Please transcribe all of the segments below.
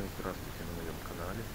Всем здравствуйте на моем канале.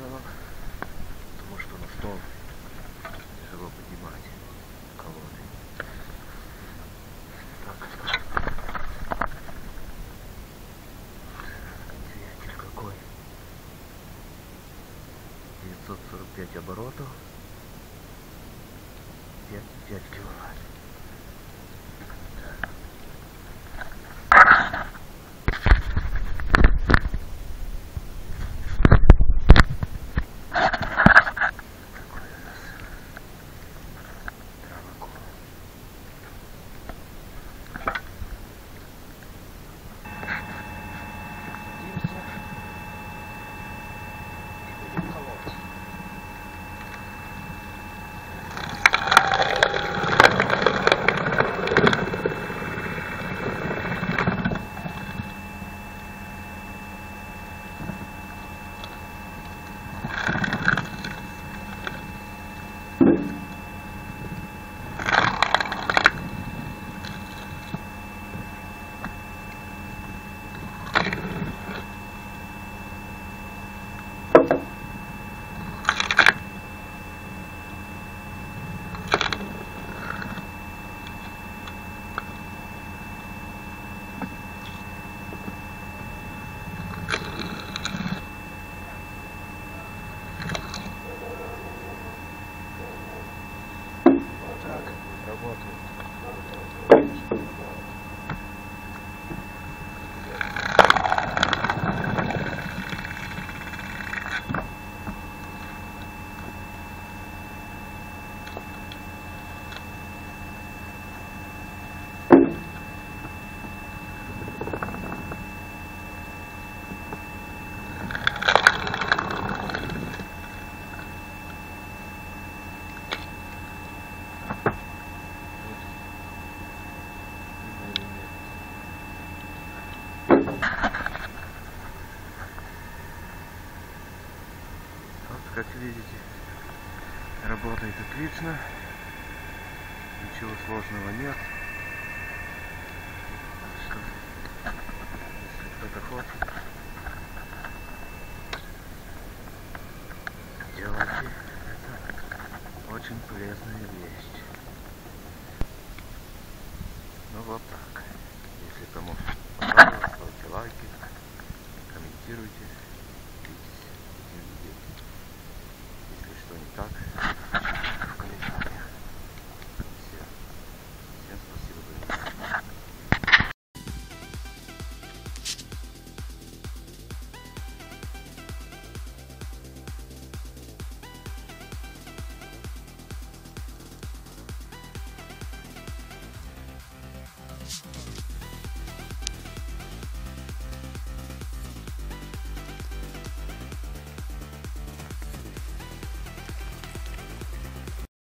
Делал, потому что на стол тяжело поднимать колонны. Так. Вентилятор какой. 945 оборотов. 5, 5 киловатт. Как видите, работает отлично. Ничего сложного нет. Так что, если кто-то хочет, делайте. Это очень полезная вещь. Ну вот так. Если кому понравилось, ставьте лайки, комментируйте,